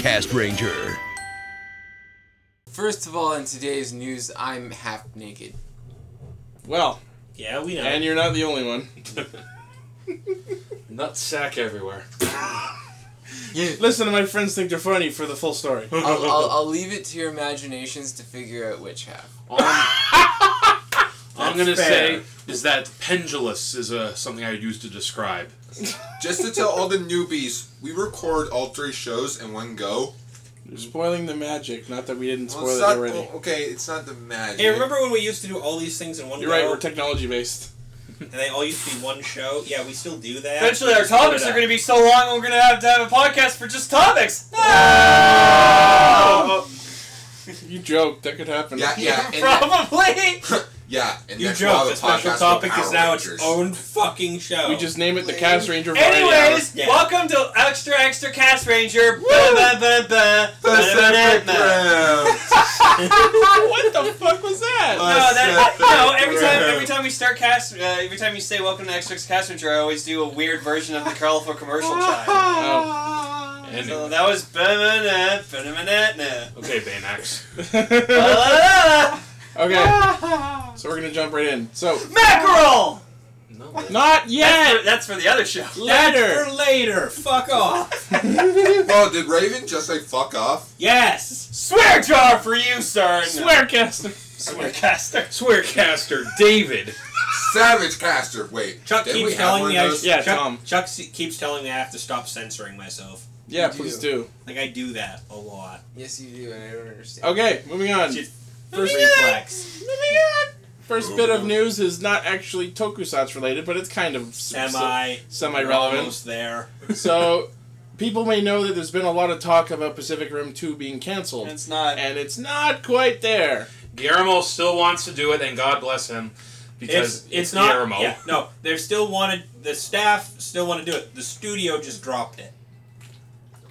Castranger. First of all, in today's news, I'm half naked. Well, Yeah, we know. and you're not the only one. Nut sack everywhere. Listen to my friends think they're funny for the full story. I'll, I'll, I'll leave it to your imaginations to figure out which half. All I'm, all I'm gonna Fair. say is that pendulous is uh, something I would use to describe. Just to tell all the newbies, we record all three shows in one go. You're spoiling the magic. Not that we didn't Well, spoil it's it not, already. well, okay, it's not the magic. Hey, remember when we used to do all these things in one You're go? right. We're technology based. and they all used to be one show? Yeah, we still do that. Eventually, our topics are going to be so long, we're going to have to have a podcast for just topics. You joke. That could happen. Yeah, yeah, and then- Probably. yeah. And You next we'll joke. a The special podcast topic is now Rangers. its own fucking show. We just name it the Castranger Anyways, Yeah. welcome to Extra Extra Castranger. What the fuck was that? No, that, no. Every time, every time we start cast, uh, every time you say "Welcome to Extra Extra Castranger," I always do a weird version of the colorful commercial chime. Oh. And So that was okay, Baymax. Okay. So we're gonna jump right in. So Mackerel. No. not That's for, yet. that's for the other show. That's Later. for later. Fuck off. Oh, did Raven just say fuck off? yes. Swear jar for you, sir. Swearcaster. Swearcaster. Swearcaster, David. Savage Caster. Wait. Chuck keeps telling me I? Yeah, Chuck, Tom. Chuck keeps telling me I have to stop censoring myself. Yeah, You please do. do. Like I do that a lot. Yes, you do, and I don't understand. Okay, moving on. Just First, reflex. first oh. bit of news is not actually Tokusatsu related, but it's kind of Semi. semi relevant. Almost there. so, people may know that there's been a lot of talk about Pacific Rim 2 being canceled, It's not. and it's not quite there. Guillermo still wants to do it, and God bless him, because It's it's not. Guillermo. Yeah, no, they still wanted the staff still want to do it. The studio just dropped it.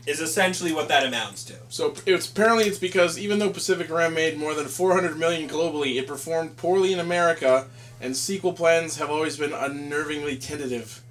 Is essentially what that amounts to. So it's apparently it's because even though Pacific Rim made more than 400 million globally, it performed poorly in America, and sequel plans have always been unnervingly tentative.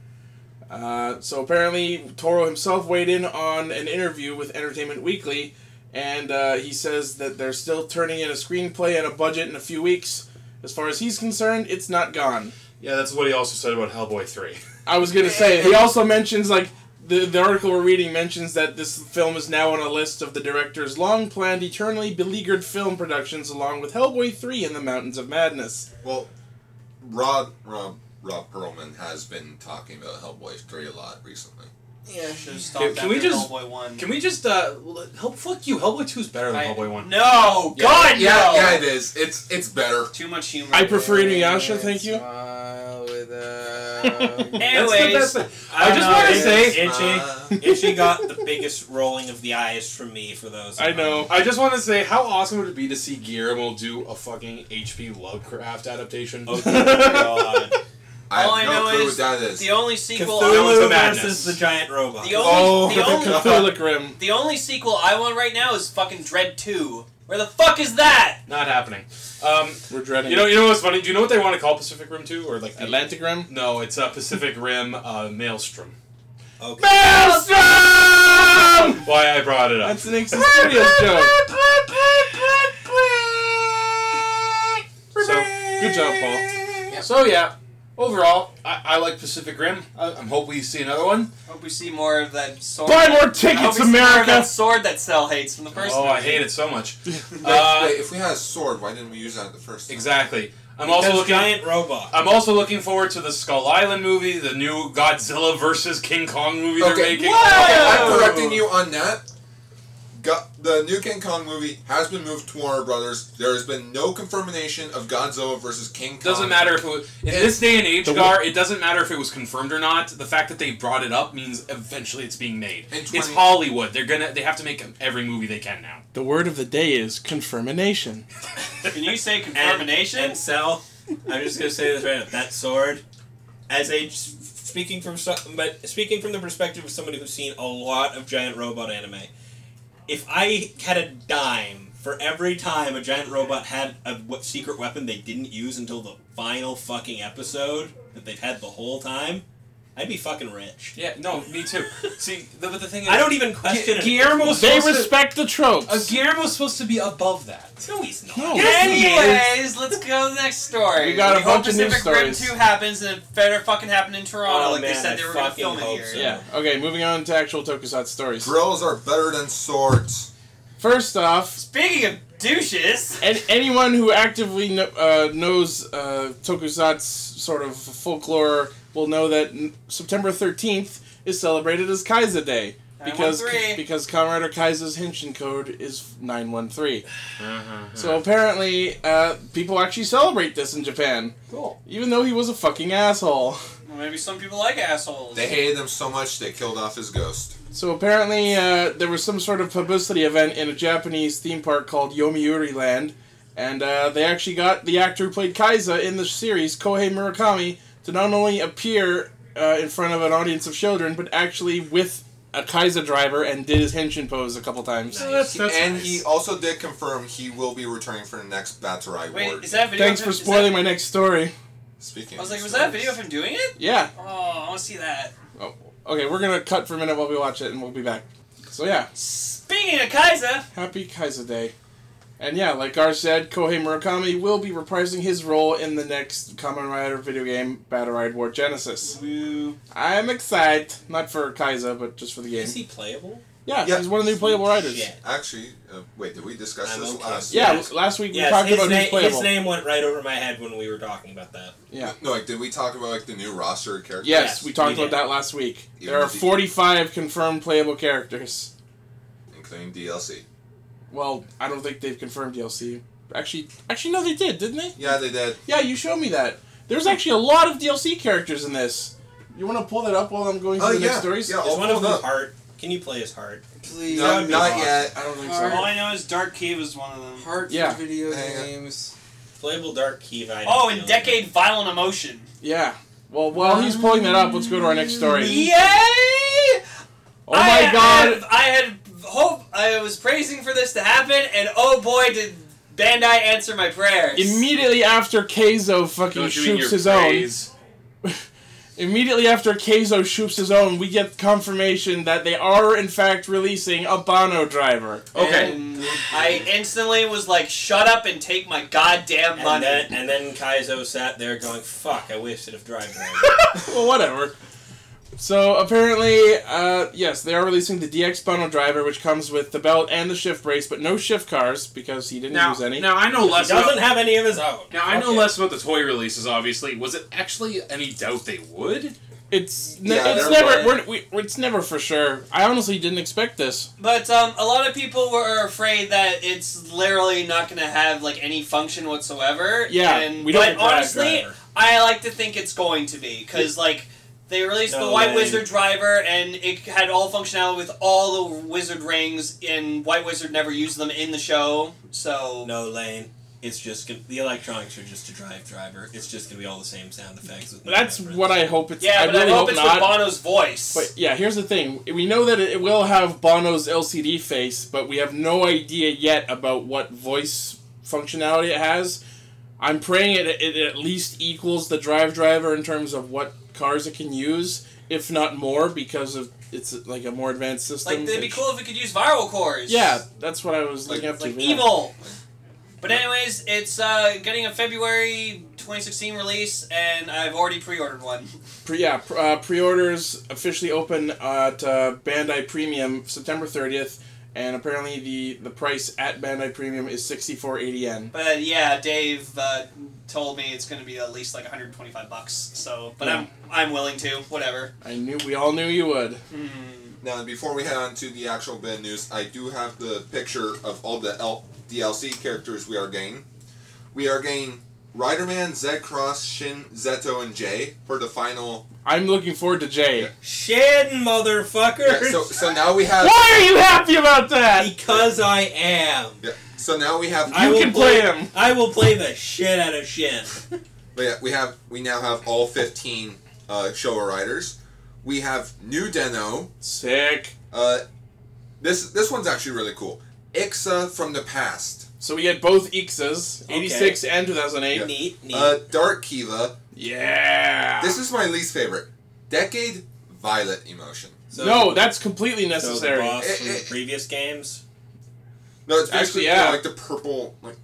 Uh, so apparently, Toro himself weighed in on an interview with Entertainment Weekly, and uh, he says that they're still turning in a screenplay and a budget in a few weeks. As far as he's concerned, it's not gone. Yeah, that's what he also said about Hellboy 3. I was gonna say he also mentions like the the article we're reading mentions that this film is now on a list of the director's long planned, eternally beleaguered film productions, along with Hellboy three and the Mountains of Madness. Well, Rod, Rob, Rob Perlman has been talking about Hellboy 3 a lot recently. Yeah, should have Can- stopped can we after just- Hellboy one. Can we just, uh, help, fuck you, Hellboy 2 is better than I- Hellboy 1. No, Yeah, God, yeah, no. yeah, it is. It's it's better. Too much humor. I prefer Inuyasha, thank you. Smile with a. Anyways, That's I just wanna say- Itchy, Uh, Itchy got the biggest rolling of the eyes from me for those. I know. I just want to say, how awesome would it be to see Guillermo do a fucking H.P. Lovecraft adaptation? Oh god. I All I no know clue is that is. the only sequel. That was the Cthulhu madness. versus the giant robot. The only, Oh, the only, Cthulhu Rim. the only sequel I want right now is fucking Dredd Two. Where the fuck is that? Not happening. Um, We're dreading. you know, you know what's funny? Do you know what they want to call Pacific Rim 2? Or like the- Atlantic Rim. No, it's uh, Pacific Rim uh, Maelstrom. Okay. Maelstrom. Why I brought it up. That's an IXI Studios joke. So, Good job, Paul. so yeah. Overall, I, I like Pacific Rim. I, I'm hope we see another one. Hope we see more of that sword. Buy more I hope tickets, see more of America. that sword that Cell hates from the first. oh, I movie. hate it so much. Uh, wait, if we had a sword, why didn't we use that at the first time? exactly. I'm Because also looking. giant robot. I'm also looking forward to the Skull Island movie, the new Godzilla versus King Kong movie they're Okay, making. okay, I'm correcting you on that. Go- the new King Kong movie has been moved to Warner Brothers. There has been no confirmation of Godzilla versus King Kong. Doesn't matter if it was in And this day and age, Gar. It doesn't matter if it was confirmed or not. The fact that they brought it up means eventually it's being made. In it's Hollywood. They're gonna. They have to make every movie they can now. The word of the day is confirmation. Can you say confirmation? and Cell, I'm just gonna say this right now. That sword, as a speaking from some, but speaking from the perspective of somebody who's seen a lot of giant robot anime, if I had a dime for every time a giant robot had a secret weapon they didn't use until the final fucking episode that they've had the whole time, I'd be fucking rich. Yeah, no, me too. See, the, but the thing is, I don't even question it. Guillermo's They supposed to- respect the tropes. Uh, Guillermo's supposed to be above that. No, he's not. No. Anyways, let's go to the next story. We got a We hope bunch of news Pacific Rim stories. 2 happens and it better fucking happen in Toronto Oh, like they man, said they were going to fucking film it hope here. so. yeah. Okay, moving on to actual Tokusatsu stories. Drills are better than swords. First off, Speaking of douches, an- anyone who actively kno- uh, knows uh, Tokusatsu sort of folklore will know that September 13th is celebrated as Kaixa Day. Because because Kamen Rider Kaixa's Henshin code is 913. Uh-huh. So apparently, uh, people actually celebrate this in Japan. Cool. Even though he was a fucking asshole. well, maybe some people like assholes. They hated him so much they killed off his ghost. So apparently, uh, there was some sort of publicity event in a Japanese theme park called Yomiuri Land, and uh, they actually got the actor who played Kaixa in the series, Kohei Murakami, to not only appear uh, in front of an audience of children, but actually with a Kaixa driver and did his henshin pose a couple times. That's, that's and nice. he also did confirm he will be returning for the next Batterai Wait, Ward. is that video? Thanks for spoiling that- my next story. Speaking I was of like, was that a video of him doing it? Yeah. Oh, I want to see that. Okay, we're gonna cut for a minute while we watch it, and we'll be back. So yeah, Speaking of Kaixa, happy Kaixa Day. And yeah, like Gar said, Kohei Murakami will be reprising his role in the next Kamen Rider video game, Battle Ride War Genesis. woo. I'm excited, not for Kaixa, but just for the game. Is he playable? Yeah, Yeah. he's one of the new playable riders. Shit. Actually, uh, wait, did we discuss I'm this okay. last? Yeah, Yes. last week we Yes, talked his, about na- who's playable. his name went right over my head when we were talking about that. Yeah. No, like, did we talk about like the new roster of characters? Yes, Yes, we talked we about that last week. Even there are the- 45 confirmed playable characters. including DLC. Well, I don't think they've confirmed DLC. Actually, actually no, they did, didn't they? Yeah, they did. Yeah, you showed me that. There's actually a lot of DLC characters in this. You want to pull that up while I'm going through Oh, the next yeah, stories? yeah. Is I'll one of them up. Heart? Can you play as Heart? Please. No, That would be not awesome. yet. I don't think All so. I know is Dark Kiva is one of them. Heart Yeah. video Hang on. games. Playable Dark Kiva. I Oh, don't and feel- Decade Violent Emotion. Yeah. Well, while he's pulling that up, let's go to our next story. Yay! Oh my I god! Had, I had hope. I was praising for this to happen, and oh boy, did Bandai answer my prayers. Immediately after Keizo fucking Don't you mean shoots his praise? own, immediately after Keizo shoots his own, we get confirmation that they are in fact releasing a Bono driver. Okay. And I instantly was like, "Shut up and take my goddamn And money." then, and then Kaizo sat there going, "Fuck! I wasted a drive drive." well, whatever. So apparently, uh, yes, they are releasing the DX bundle driver, which comes with the belt and the shift brace, but no shift cars because he didn't Now, use any. now I know less. he less doesn't about. have any of his own. Now I know Okay. less about the toy releases. Obviously, was it actually any doubt they would? It's ne- Yeah, it's never we're, we, it's never for sure. I honestly didn't expect this. But um, a lot of people were afraid that it's literally not going to have like any function whatsoever. Yeah, and, we don't But have honestly, driver. I like to think it's going to be because like they released the White way. Wizard driver and it had all functionality with all the Wizard rings, and White Wizard never used them in the show. So No lane. It's just gonna, the electronics are just a drive driver. It's just gonna be all the same sound effects. With no That's difference. what I hope it's. yeah, I but really I hope, hope it's not. with Bono's voice. But yeah, here's the thing. We know that it will have Bono's LCD face, but we have no idea yet about what voice functionality it has. I'm praying it, it at least equals the Drive Driver in terms of what cars it can use, if not more, because of it's like a more advanced system. like, it'd be cool if it could use viral cores. Yeah, that's what I was Like- looking up to. like yeah. evil. But anyways, it's uh, getting a February 2016 release, and I've already pre-ordered one. Pre, yeah, pr- uh, pre-orders officially open at uh, Bandai Premium September 30th, and apparently the, the price at Bandai Premium is 64.80 yen. But yeah, Dave uh, told me it's going to be at least like 125 bucks. So, but Yeah. I'm I'm willing to. Whatever. I knew we all knew you would. Hmm. Now, before we head on to the actual bit of news, I do have the picture of all the L- DLC characters we are getting. We are getting Riderman, Zed Cross, Shin, Zeto, and Jay for the final. I'm looking forward to Jay. Shin, motherfucker. Yeah, so, so now we have. Why are you happy about that? because I am. Yeah, so now we have. I will can play him. I will play the shit out of Shin. But yeah, we have. We now have all 15 uh, Showa riders. We have new Den-O. Sick. Uh, this this one's actually really cool. Ixa from the past. So we get both Ixas, 86 and 2008. Neat, neat. Uh, Dark Kiva. Yeah. This is my least favorite. Decade Violent emotion. So, no, that's completely so the necessary. boss Eh, from eh. the previous games. No, it's Actually, basically yeah. yeah. like the purple. Like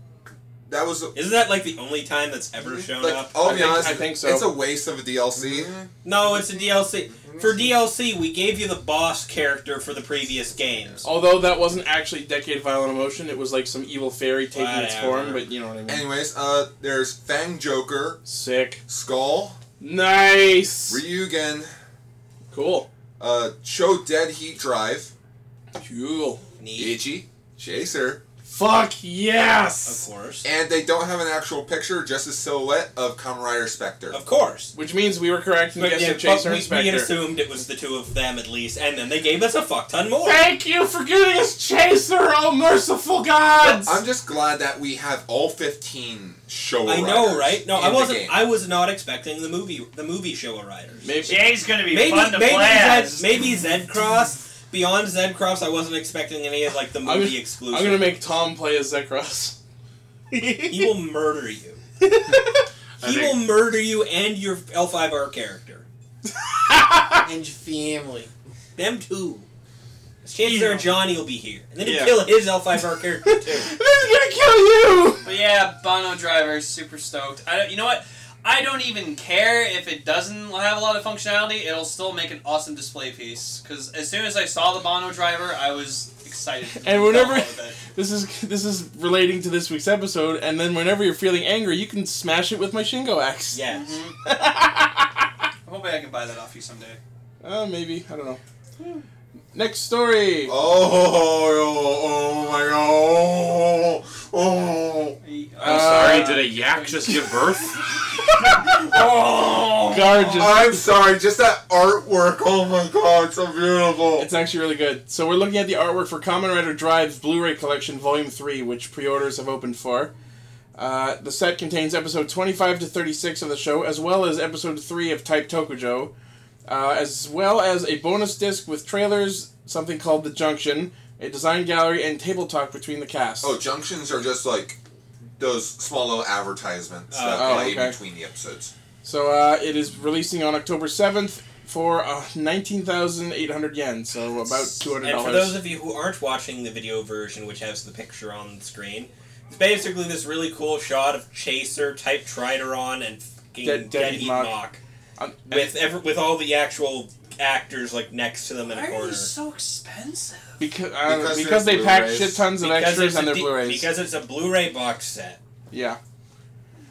that was. A, Isn't that like the only time that's ever shown like, up? I'll I be think- honest. I think so. It's a waste of a DLC. No, it's a DLC. For DLC, we gave you the boss character for the previous games. Although that wasn't actually Decade of Violent Emotion, it was like some evil fairy taking its form, but you know what I mean. Anyways, uh, there's Fang Joker, Sick. Skull, Nice. Ryugen, Cool. uh, Show Dead Heat Drive, Cool. Neat, Ichi, Chaser, Fuck yes! of course. and they don't have an actual picture, just a silhouette of Kamen Rider Spectre. Of course. Which means we were correct in But guessing yeah, Chaser but and we, we assumed it was the two of them at least, and then they gave us a fuck ton more. Thank you for giving us Chaser, oh merciful gods! I'm just glad that we have all 15 show I know, right? No, I wasn't. I was not expecting the movie, the movie show riders. Maybe. Jay's gonna be Maybe, fun to maybe, play Zed, maybe Zed Cross. Beyond Zed Cross, I wasn't expecting any of like the I'm movie gonna- exclusive. I'm gonna make Tom play as Zekros. He will murder you. He think- will murder you and your L5R character. And your family. Them too. Chances are Johnny will be here, and then he'll Yeah. kill his L5R character too. This is gonna kill you! But yeah, Bono Driver, super stoked. I don't, you know what? I don't even care if it doesn't have a lot of functionality. It'll still make an awesome display piece. Because as soon as I saw the Bono Driver, I was excited. And whenever- This is this is relating to this week's episode, and then whenever you're feeling angry, you can smash it with my Shingo axe. Yes. Mhm. I'm hoping I can buy that off you someday. Uh, maybe. I don't know. Next story. Oh, oh, my god. Oh, I'm Uh, sorry, did a yak just give birth? oh. Gorgeous. I'm sorry, just that artwork. Oh my god, so beautiful. It's actually really good. So we're looking at the artwork for Kamen Rider Drive's Blu-ray collection, Volume Three, which pre-orders have opened for. Uh, the set contains episode 25 to 36 of the show, as well as episode 3 of Type Tokujo, uh, as well as a bonus disc with trailers, something called The Junction, a design gallery, and table talk between the cast. Oh, junctions are just like those small little advertisements Oh, that okay. play Okay. between the episodes. So uh, it is releasing on October 7th for uh, 19,800 yen, so about $200. And for those of you who aren't watching the video version, which has the picture on the screen, it's basically this really cool shot of Chaser, Type Tridoron, and fucking Dead- Dead, Dead Heat Heat Mach. Mach. Um, With, ever, with all the actual actors like next to them in Why a are corner. these so expensive? Because, uh, Because because, they're they pack Blu-rays. shit tons of Because extras it's a on their D- Blu-rays. Because it's a Blu-ray box set. Yeah.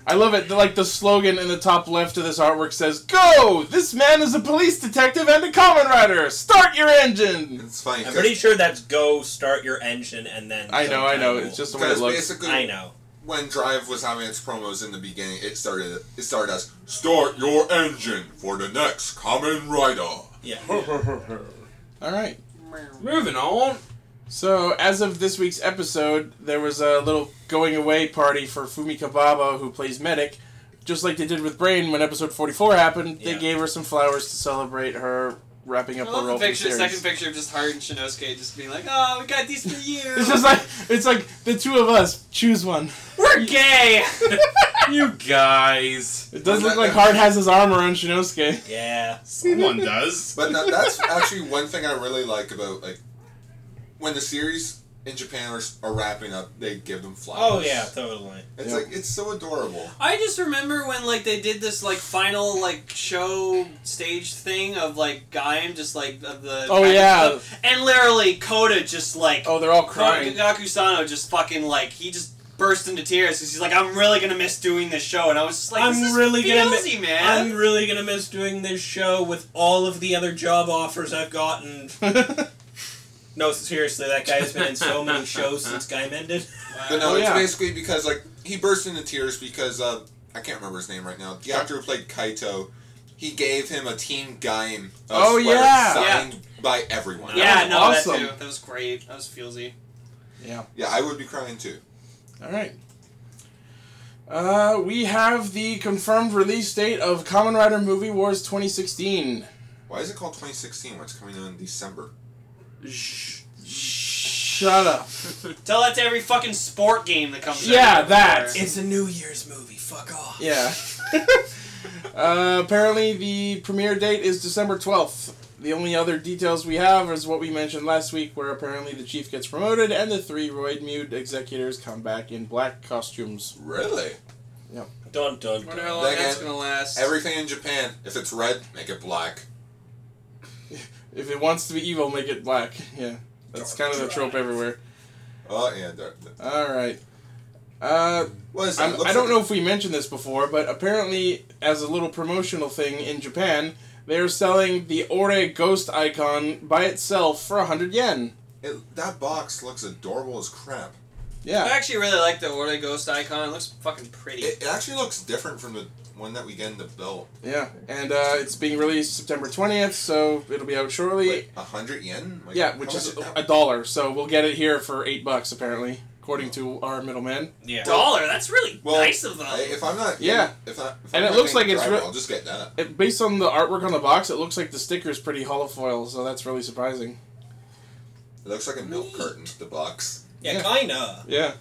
I love it. The- Like the slogan in the top left of this artwork says, "Go! This man is a police detective and a Kamen Rider. Start your engine." It's funny I'm pretty sure that's go start your engine and then. I know, I know. sometime It's just the way it because looks. basically I know. When Drive was having its promos in the beginning, it started it started as "Start your engine for the next Kamen Rider." Yeah. All right. Moving on. So, as of this week's episode, there was a little going away party for Fumika Baba, who plays Medic. Just like they did with Brain when episode 44 happened, they gave her some flowers to celebrate her wrapping up her love role the for picture, the second picture of just Hart and Shinosuke just being like, oh, we got these for you. It's just like it's like the two of us choose one. We're gay! You guys. It does look like Hart has his armor on Shinosuke. Yeah. Someone does. But that, that's actually one thing I really like about like when the series in Japan are, are wrapping up, they give them flowers. Oh yeah, totally. It's Yeah. like it's so adorable. I just remember when like they did this like final like show stage thing of like Gaim just like of the Oh, yeah. stuff, and literally Koda just like Oh, they're all crying. Gaku Sano just fucking like he just burst into tears because he's like I'm really gonna miss doing this show and I was just like I'm this is really gonna mi- man. I'm really gonna miss doing this show with all of the other job offers I've gotten. No, seriously, that guy's been in so many shows since Guy ended. But no, Oh, it's yeah. basically because like he burst into tears because uh, I can't remember his name right now. The actor who played Kaito, he gave him a Team Gaim. Uh, Oh, sweater yeah. signed by everyone. yeah, no, awesome. that too. That was great. That was feelsy. yeah. Yeah, I would be crying too. All right. Uh, we have the confirmed release date of Kamen Rider Movie Wars 2016. Why is it called 2016 when it's coming out in December? Shut up. Tell that to every fucking sport game that comes out. Yeah, that. It's a New Year's movie. Fuck off. Yeah. Uh, apparently, the premiere date is December 12th. The only other details we have is what we mentioned last week, where apparently the chief gets promoted and the three Roidmude executors come back in black costumes. Really? Dun dun. Wonder dun. how long Then that's gonna last. Everything in Japan, if it's red, make it black. If it wants to be evil, make it black. Yeah, that's kind of the trope everywhere. Oh yeah. There- All right. Uh, what is that? I'm, I don't like know if we mentioned this before, but apparently, as a little promotional thing in Japan, they're selling the Ore ghost icon by itself for 100 yen. It, that box looks adorable as crap. I actually really like the Ore Ghost icon. It looks fucking pretty. It, it actually looks different from the one that we get in the belt. Yeah. And uh, it's being released September 20th, so it'll be out shortly. A hundred yen? Like, yeah, which is that? a dollar. So we'll get it here for 8 bucks, apparently, according to our middleman. Yeah. Dollar. That's really Well, nice of them. I- if I'm not, Yeah. If I, if And I'm it looks like it's driver, re- I'll just get that. It, based on the artwork on the box, it looks like the sticker is pretty holofoil, so that's really surprising. It looks like a milk carton. The box. Yeah, Yeah. kinda. Yeah,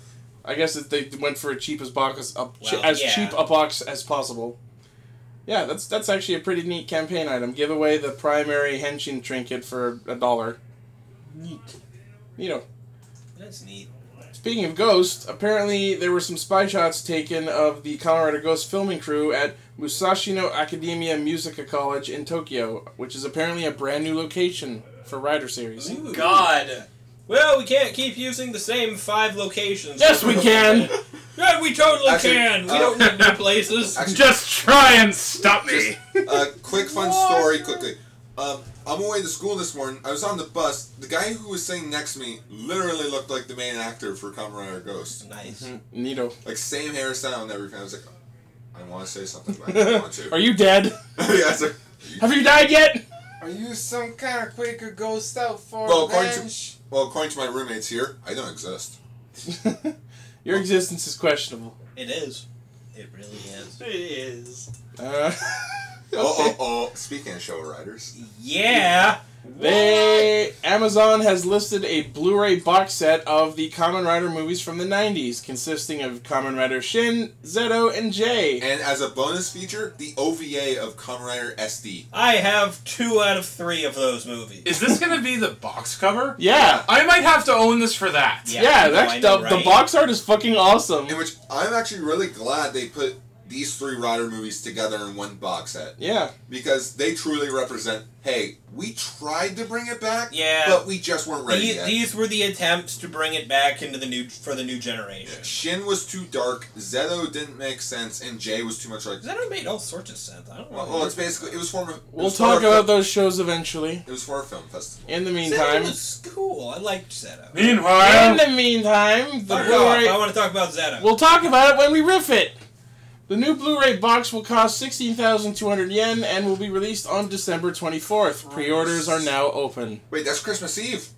I guess that they went for a cheapest box, a, Well, as yeah. cheap a box as possible. Yeah, that's that's actually a pretty neat campaign item. Give away the primary henshin trinket for a dollar. Neat. You know, That's neat. speaking of ghosts, apparently there were some spy shots taken of the Colorado Ghost filming crew at Musashino Academia Musica College in Tokyo, which is apparently a brand new location for Rider Series. Ooh. God. Well, we can't keep using the same five locations. Yes, we can. Yeah, we totally Actually, can. We uh, don't need new places. Actually, Just try and stop me. a quick fun story quickly. Um, I'm away to school this morning. I was on the bus. The guy who was sitting next to me literally looked like the main actor for Kamen Rider Ghost. nice. Neato. Like same hairstyle and everything. I was like, I want to say something, but I don't want to. Are you dead? yeah, it's like, Have you died yet? Are you some kind of Quaker ghost out for Well, according to- revenge? well, according to my roommates here, I don't exist. Your existence is questionable. It is. It really is. It is. Uh, Oh, okay. oh, oh. Speaking of show riders, Yeah. They Amazon has listed a Blu-ray box set of the Kamen Rider movies from the '90s, consisting of Kamen Rider Shin, Zeto, and Jay. and as a bonus feature, the OVA of Kamen Rider SD. I have two out of three of those movies. Is this gonna be the box cover? Yeah, I might have to own this for that. Yeah. yeah, that's I know, the, the box art is fucking awesome. In which I'm actually really glad they put these three Rider movies together in one box set Yeah, because they truly represent. Hey, we tried to bring it back, Yeah. but we just weren't ready The- yet. these were the attempts to bring it back into the new for the new generation. Shin was too dark, Zeto didn't make sense, and Jay was too much like. That made all sorts of sense. I don't know. Well, well, it's basically it was for. a- it we'll was for talk a about fil- those shows eventually. It was for a film festival. In the Zeto meantime, was cool. I liked Zeto. in Meanwhile, the meantime, the Fuck off. Blu-ray. I want to talk about Zeto. We'll talk about it when we riff it. The new Blu-ray box will cost 16,200 yen and will be released on December 24th. Pre-orders are now open. Wait, that's Christmas Eve.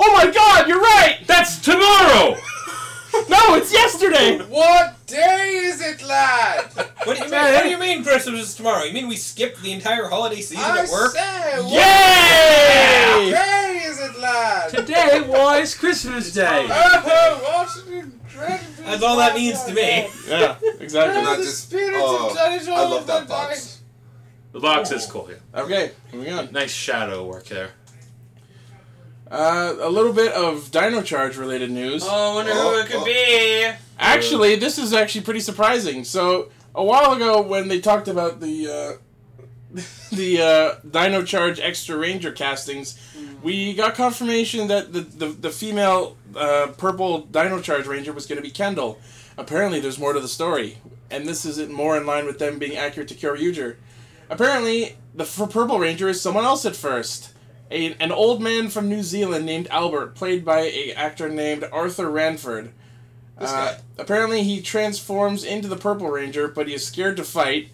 Oh my god, you're right! that's tomorrow. No, it's yesterday! What day is it, lad? what, do you mean, what do you mean Christmas is tomorrow? You mean we skipped the entire holiday season I at work? say, what Yay! day is it, lad? Today was Christmas Day. Oh, Washington dreadful. That's all that means to me. Yeah, exactly. Not the just- spirit oh, of Johnny I love that Jones, box. The box is cool. Yeah. Okay, moving on. Nice shadow work there. Uh, a little bit of Dino Charge related news. Oh, I wonder who it could be. Actually, this is actually pretty surprising. So, a while ago, when they talked about the uh, the uh, Dino Charge Extra Ranger castings, we got confirmation that the the, the female uh, purple Dino Charge Ranger was going to be Kendall. Apparently, there's more to the story, and this is it more in line with them being accurate to Kyoryuger. Apparently, the f- Purple Ranger is someone else at first. A, an old man from New Zealand named Albert, played by a actor named Arthur Ranford. This Uh, guy. apparently, he transforms into the Purple Ranger, but he is scared to fight.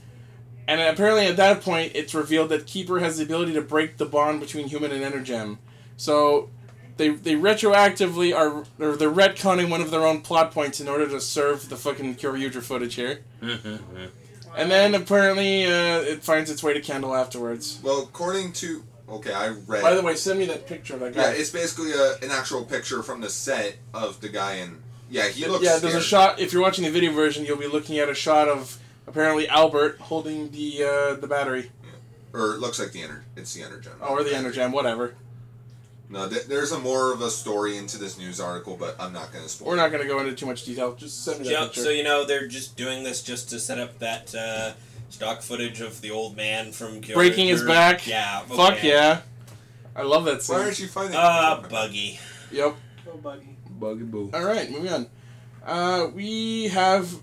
And apparently, at that point, it's revealed that Keeper has the ability to break the bond between human and Energem. So, they they retroactively are or they're retconning one of their own plot points in order to serve the fucking Kyoryuger footage here. And then apparently, uh, it finds its way to Kendall afterwards. Well, according to okay, I read. By the way, send me that picture of that guy. yeah, it's basically a, an actual picture from the set of the guy, and yeah, he looks. yeah, there's a shot. If you're watching the video version, you'll be looking at a shot of apparently Albert holding the uh, the battery. Or it looks like the ener- it's the energem. Oh, or the energem, whatever. No, th- there's a more of a story into this news article, but I'm not going to spoil. We're not going to go into too much detail. Just send me that Yeah, picture. so you know they're just doing this just to set up that uh, stock footage of the old man from Kyoto. Breaking his back. Yeah. Fuck yeah. I love that scene. Why aren't you fighting? Uh, buggy. Yep. Go buggy. Buggy boo. All right, moving on. Uh, we have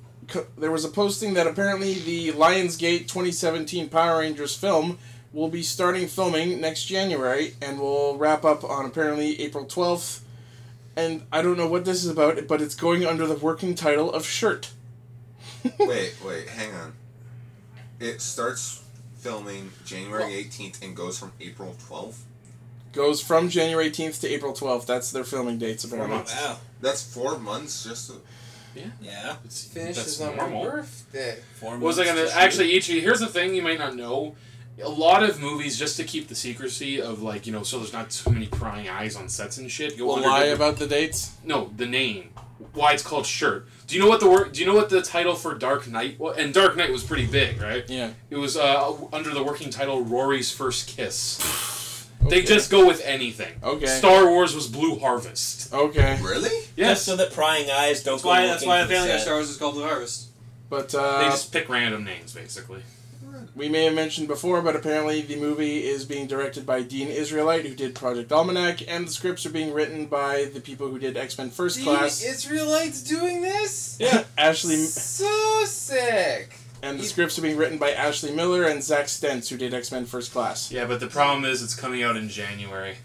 there was a posting that apparently the Lionsgate 2017 Power Rangers film will be starting filming next January and will wrap up on apparently April 12th. And I don't know what this is about, but it's going under the working title of Shirt. wait, wait, hang on. It starts filming January 18th and goes from April 12th. Goes from January 18th to April 12th. That's their filming dates apparently. months. Wow. That's four months just to. Yeah. It's, Finishes that's on my normal. birthday. Four Was I gonna to shoot. actually Ichi? Here's the thing you might not know. A lot of movies, just to keep the secrecy of like you know, so there's not too many prying eyes on sets and shit. Go Will under lie about the dates. no the name. Why it's called Shirt. Do you know what the word? Do you know what the title for Dark Knight? was? and Dark Knight was pretty big, right? Yeah. It was uh, under the working title Rory's First Kiss. They just go with anything. Okay. Star Wars was Blue Harvest. Okay. Really? Just Yes. so that prying eyes don't That's go why. That's why the Family Guy set. Star Wars is called Blue Harvest. But they uh, just pick random names, basically. We may have mentioned before, but apparently the movie is being directed by Dean Israelite, who did Project Almanac, and the scripts are being written by the people who did X Men First The Class, Israelites doing this? Yeah. Ashley, So sick. and the scripts are being written by Ashley Miller and Zach Stentz, who did X Men First Class. Yeah, but the problem is it's coming out in January.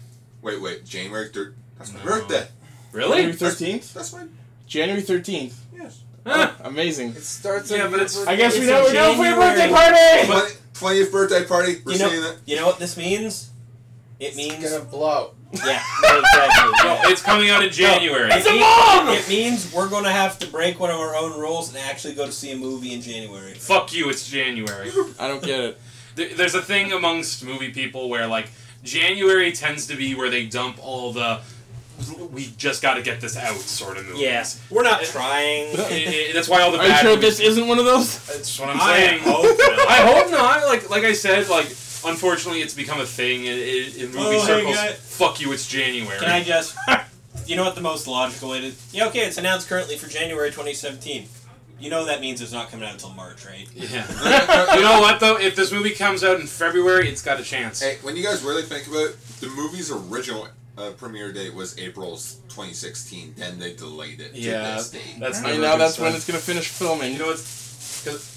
Wait, wait. January 3rd. That's my No. birthday. Really? January thirteenth. That's my. January thirteenth. Yes. Huh. Amazing. It starts Yeah, on but it's- I guess we It's know in we know for your birthday January. party. Twentieth birthday party. We're You know- seeing it. You know what this means? It It's means gonna blow. yeah, exactly. No, it's coming out in January. It, a bomb! it means we're going to have to break one of our own rules and actually go to see a movie in January. Fuck you, it's January. I don't get it. There- There's a thing amongst movie people where, like, January tends to be where they dump all the we just got to get this out sort of movies. Yes, we're not trying. I- uh, I- that's why all the Are you sure movies- this isn't one of those? That's what I'm I saying. hope not. I hope not. Like like I said, like unfortunately, it's become a thing in, in, in movie Oh, circles. Fuck you, it's January. Can I just? You know what the most logical way to? Yeah, okay. It's announced currently for January 2017. You know that means it's not coming out until March, right? Yeah. you know what though? If this movie comes out in February, it's got a chance. Hey, when you guys really think about it, the movie's original uh, premiere date was April 2016. Then they delayed it Yeah, this date. That's I never mean, a now that's sign. when it's gonna finish filming. You know what's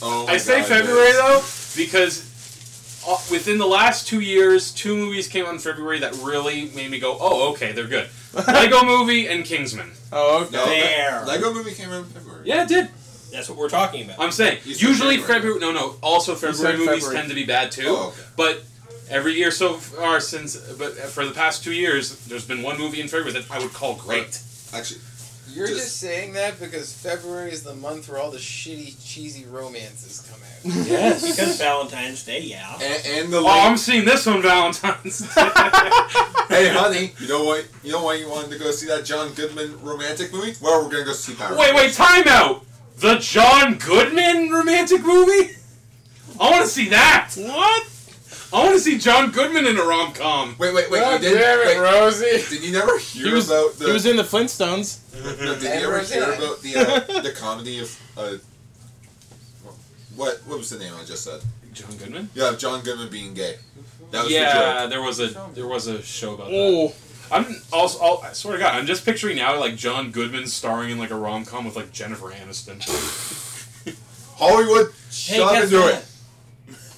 Oh my I say God, February Liz. though because uh, within the last two years, two movies came out in February that really made me go, "Oh, okay, they're good." Lego Movie and Kingsman. Oh, okay. No, There. Lego movie came out in February. Yeah, it did. That's what we're talking about. I'm saying usually February. February. No, no. Also, February movies February. tend to be bad too. Oh, okay. But every year so far since, but for the past two years, there's been one movie in February that I would call great. Actually, You're Just- just, saying that because February is the month where all the shitty, cheesy romances come out. Yes. because Valentine's Day, yeah. and, and the Oh, late- I'm seeing this on Valentine's. Day. hey, honey, you know what? You know why you wanted to go see that John Goodman romantic movie? Well, we're gonna go see Power. Wait, wait, time out! The John Goodman romantic movie? I want to see that! What? I want to see John Goodman in a rom com. Wait, wait, wait! God you did, damn it, wait, Rosie. did you never hear He was, about the? he was in the Flintstones. no, did you ever Roseanne. hear about the uh, the comedy of uh, what what was the name I just said? John Goodman? Yeah, of John Goodman being gay. That was the Yeah, joke. there was a there was a show about that. Oh, I'm also, I'll, I swear to God, I'm just picturing now like John Goodman starring in like a rom com with like Jennifer Aniston. Hollywood, Hey, shove guess into what? it.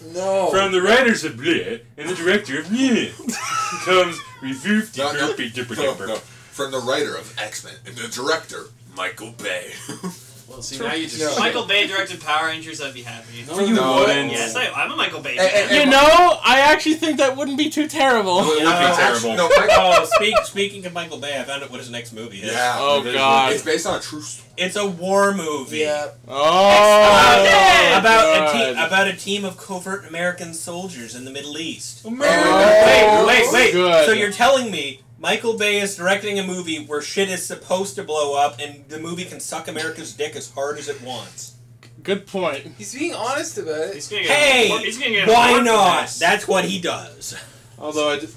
No. From the writers of Blair and the director of Yeah comes review no, no, no. no, From the writer of X Men and the director Michael Bay. Well, see now you just No. Michael Bay directed Power Rangers, I'd be happy. No, you No. wouldn't. Yes, I, I'm a Michael Bay fan. you know, I actually think that wouldn't be too terrible. No, It would be terrible. actually- No, Michael, Oh, speak, speaking of Michael Bay, I found out what his next movie is. yeah. Oh, it is God. It's based on a true story. It's a war movie. Yeah. Oh, About, about a God. team about a team of covert American soldiers in the Middle East. Oh, wait, wait, wait. Good. So you're telling me Michael Bay is directing a movie where shit is supposed to blow up and the movie can suck America's dick as hard as it wants? Good point. He's being honest about it. He's gonna get Hey, more- he's gonna get Why not? That's what he does. Although I did,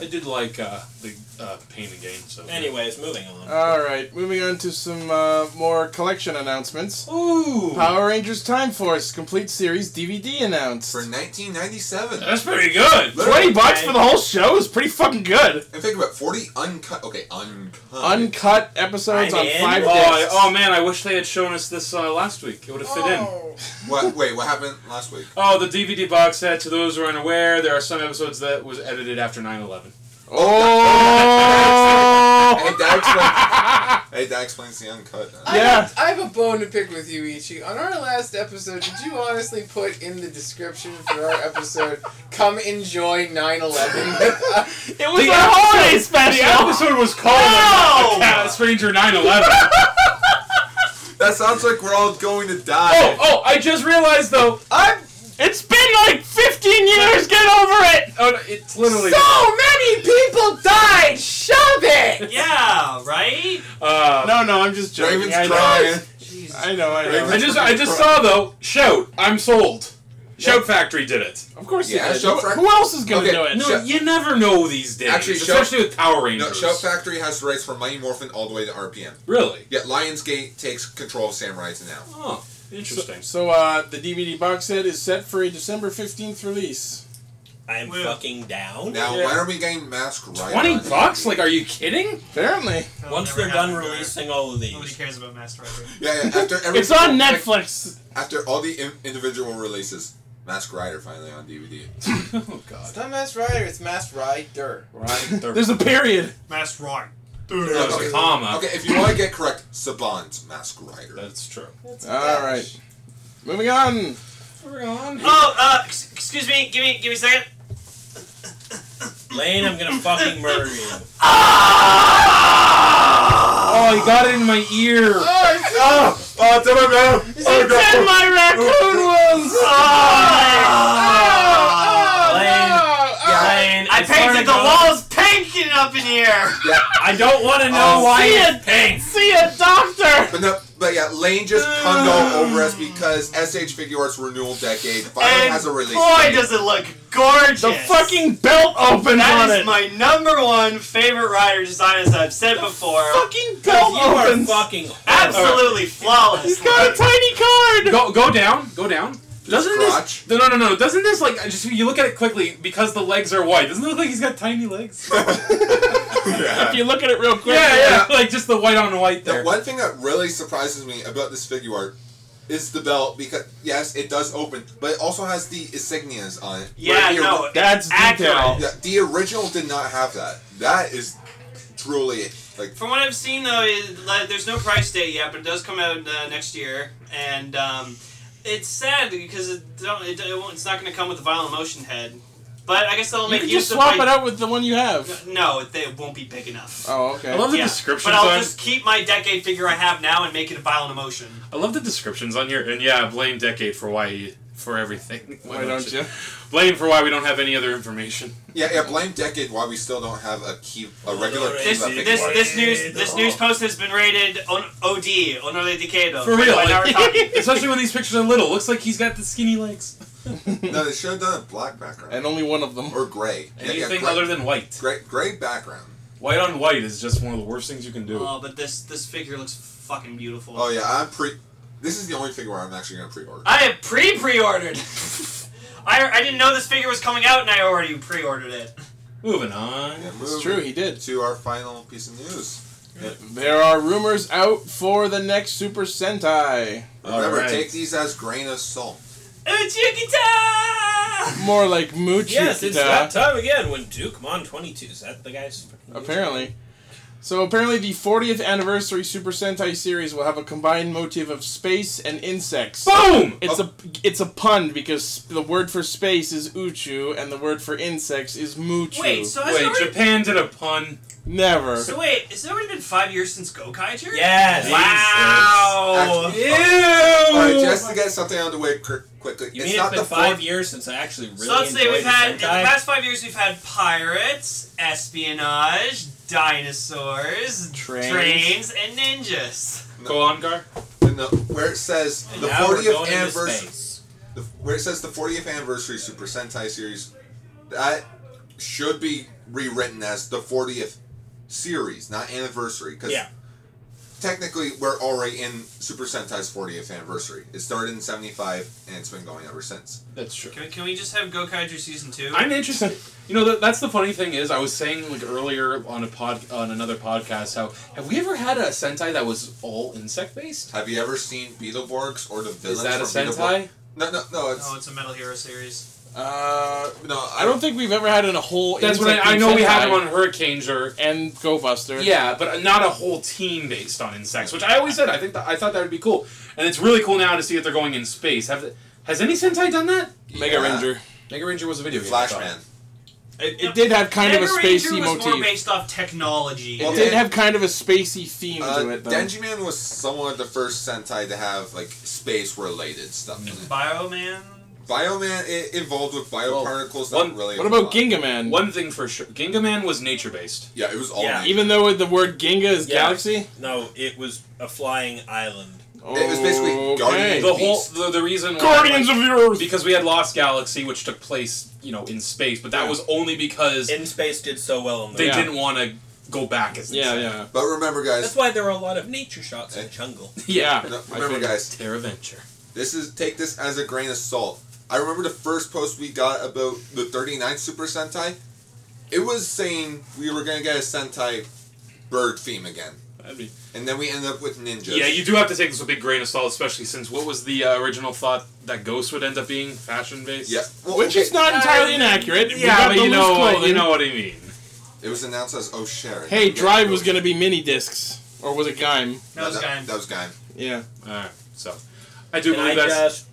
I did like uh, the uh, Pain and Gain. So Anyways, moving on. All right, moving on to some uh, more collection announcements. Ooh. Power Rangers Time Force complete series DVD announced. For 1997. that's pretty good. Twenty bucks for the whole show is pretty fucking good. And think about 40 uncut. Okay, uncut. Uncut episodes I'm on in. five Oh, I- discs. oh man, I wish they had shown us this uh, last week. It would have fit in. Oh. What? Wait, what happened last week? Oh, the DVD box set. To those who are unaware, there are some episodes that was edited after 9/11. Oh! Hey, that explains. hey, that explains the uncut. I Yeah. have, I have a bone to pick with you, Ichi. On our last episode, did you honestly put in the description for our episode, "Come enjoy 9/11"? It was The a holiday special! The special. episode was called No! a Castranger 9/11. That sounds like we're all going to die. oh, oh! I just realized though. I'm. It's been like 15 years. Get over it. Oh, no, it's literally. so many people died. Shove it. Yeah, right? Uh, No, no, I'm just joking. Raven's I know. crying. Jesus. I know. I know. Raven's I just, I just saw though. Shout! I'm sold. Shout Factory did it. Of course, Yeah, you. Shout Who- Factory- Who else is gonna Okay, do it? No, Shout- you never know these days. Actually, Shout- especially with Power No, Rangers. Shout Factory has rights from Mighty Morphin all the way to RPM. Really? Yet Lionsgate takes control of Samurai to now. Oh, interesting. So, uh, the DVD box set is set for a December 15th release. I'm Well. fucking down. Now, Yeah. when are we getting Mask Rider? Twenty on bucks? Like, are you kidding? Apparently, That'll Once they're done happen, Gar. releasing all of these, Nobody cares about Mask Rider. Yeah, yeah. After every it's on like, Netflix. after all the in- individual releases, Mask Rider finally on DVD. oh God! It's God. not Mask Rider. It's Mask Rider. Right. There's a period. Mask Rider. There's a comma. Okay, if you want to get correct, Saban's Mask Rider. That's true. All right. Moving on. We're on. Oh, uh, excuse me. Give me, give me a second. Lane, I'm gonna fucking murder you. Ah! Oh, he got it in my ear. Oh, oh, it's in my mouth. Oh, It's in my raccoon ones. Lane, ah Yeah. Lane, I it's painted the gonna go- walls pink and up in here. I don't want to know Oh, why see it's pink. See a doctor. But no, but yeah, Lane just punned all over us because SH Figuarts Renewal Decade finally And has a release. boy, date. does it look gorgeous. The fucking belt opens That on is it. my number one favorite rider design, as I've said before. fucking belt You belt are fucking Absolutely flawless. He's got a tiny card. Go go down. Go down. Doesn't crotch? this? No, no, no, no. Doesn't this like just you look at it quickly because the legs are white? Doesn't it look like he's got tiny legs? If you look at it real quick. yeah, yeah. Like just the white on white The there. one thing that really surprises me about this figure art is the belt because yes, it does open, but it also has the insignias on it. Yeah, Where the no, ori- That's detail. yeah, the original did not have that. That is truly like From what I've seen, though, it, like, there's no price date yet, but it does come out uh, next year, and um, it's sad because it don't, it, it won't, it's not going to come with the violent motion head. But I guess they'll You make can use just of swap my- it out with the one you have. No, it, it won't be big enough. Oh, okay. I love the Yeah, descriptions but I'll on. just keep my decade figure I have now and make it a violent emotion. I love the descriptions on here, and yeah, blame Decade for why he, for everything. Why don't you? Blame for why we don't have any other information. yeah, yeah. Blame Decade why we still don't have a key a regular key This, figure this, this news this news post has been rated on OD, Honor de Decado. For real, Right now we're like, especially when these pictures are little. Looks like he's got the skinny legs. No, they should have done a black background And only one of them. or gray. Yeah, yeah, Anything gray, other than white. gray, gray background. White on white is just one of the worst things you can do. Oh, but this this figure looks fucking beautiful. Oh yeah, I'm pre. This is the only figure I'm actually gonna pre-order. I have pre pre ordered. I, I didn't know this figure was coming out and I already pre ordered it. Moving on. Yeah, It's true, he did. To our final piece of news. There are rumors out for the next Super Sentai. Remember, Alright. take these as grain of salt. Uchikita! More like Muchita. Yes, it's that time again when Duke Mon 22. Is that the guy's fucking name? Apparently. So apparently the 40th anniversary Super Sentai series will have a combined motif of space and insects. Boom! It's a it's a pun because the word for space is uchu and the word for insects is muchu. Wait, so has Wait, already, Japan did a pun. never. so wait, has it already been five years since Gokaiger? Yes. Wow. Actually- Ew! Alright, just to get something out of the way quickly. You it's mean not it's the been five fourth- years since I actually really So let's say we've the had in the past five years we've had pirates, espionage, dinosaurs, Trains. trains and ninjas. Go on, Gar. In no, where it says And the 40th anniversary, the, where it says the 40th anniversary Super Sentai series, that should be rewritten as the 40th series, not anniversary. Because Yeah. Technically, we're already in Super Sentai's 40th anniversary. It started in '75, and it's been going ever since. That's true. Can, can we just have Gokaiger season two? I'm interested. You know, that, that's the funny thing is, I was saying like earlier on a pod on another podcast, how have we ever had a Sentai that was all insect based? Have you ever seen Beetleborgs or the villains? Is that a from Beetleborg- Sentai? No, no, no. It's oh, it's a Metal Hero series. Uh, no. I don't think we've ever had in a whole. That's what insect I, I know. We had Sentai him on Hurricaneger. and Go Buster. Yeah, but not a whole team based on insects, which I always said I think that, I thought that would be cool, and it's really cool now to see that they're going in space. Have has any Sentai done that? Mega Yeah. Ranger. Mega Ranger was a video game. Flashman. It, It did have kind of a Mega Ranger spacey was more motif. based off technology. It Well, did yeah. have kind of a spacey theme Uh, to it, though. Denjiman was somewhat the first Sentai to have like space related stuff in it. Bioman. Bioman it involved with bioparticles. one- not really. what about lot. Gingaman? One thing for sure, Gingaman was nature based. Yeah, it was all. Yeah. nature. Even though the word Ginga is Yeah. galaxy. no, it was a flying island. Oh, It was basically oh, Okay. Guardians The whole the, the reason why, Guardians like, of the Earth. because we had Lost Galaxy, which took place you know in space, but that Yeah. was only because In space did so well in the they Yeah. didn't want to go back as Yeah, insane. yeah, But remember, guys. That's why there are a lot of nature shots in the eh. jungle. yeah. no, I remember, figured. guys. Terraventure. This is take this as a grain of salt. I remember the first post we got about the 39th Super Sentai. It was saying we were gonna get a Sentai bird theme again, That'd be- and then we end up with ninjas. Yeah, you do have to take this with a big grain of salt, especially since what was the uh, original thought that Ghost would end up being fashion based. Yeah. Well, Which okay, is not entirely inaccurate. We Yeah, but you know what, clothing. you know what I mean. It was announced as Oh Sharon. Hey, Drive was gonna be mini discs, or was it Gaim? That was that, Gaim. that was Gaim. Yeah. All right, so I do Can I believe that's just,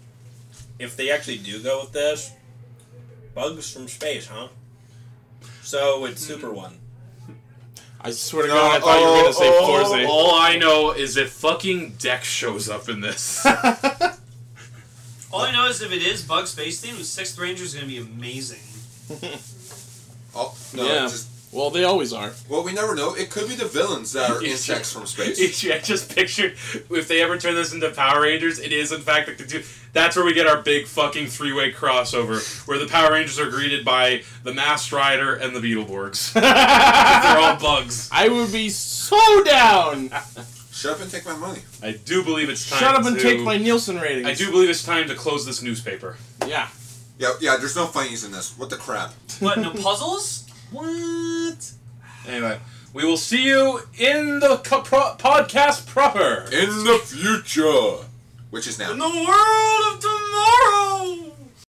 if they actually do go with this, bugs from space, huh? So it's hmm. Super One. I swear to God, I thought you were gonna say Oh, Fourze. Oh, all I know is if fucking Dex shows up in this. All I know is if it is Bug Space Theme, Sixth Ranger is going to be amazing. Oh no, Yeah. just Well, they always are. well, we never know. It could be the villains that are insects from space. I just pictured if they ever turn this into Power Rangers, it is in fact like the two. That's where we get our big fucking three-way crossover, where the Power Rangers are greeted by the Masked Rider and the Beetleborgs. They're all bugs. I would be so down. Shut up and take my money. I do believe it's time. Shut up and to- take my Nielsen ratings. I do believe it's time to close this newspaper. Yeah. Yeah, yeah. There's no funnies in this. What the crap? What, no puzzles? What? Anyway, we will see you in the co- pro- podcast proper. In the future, which is now. In the world of tomorrow!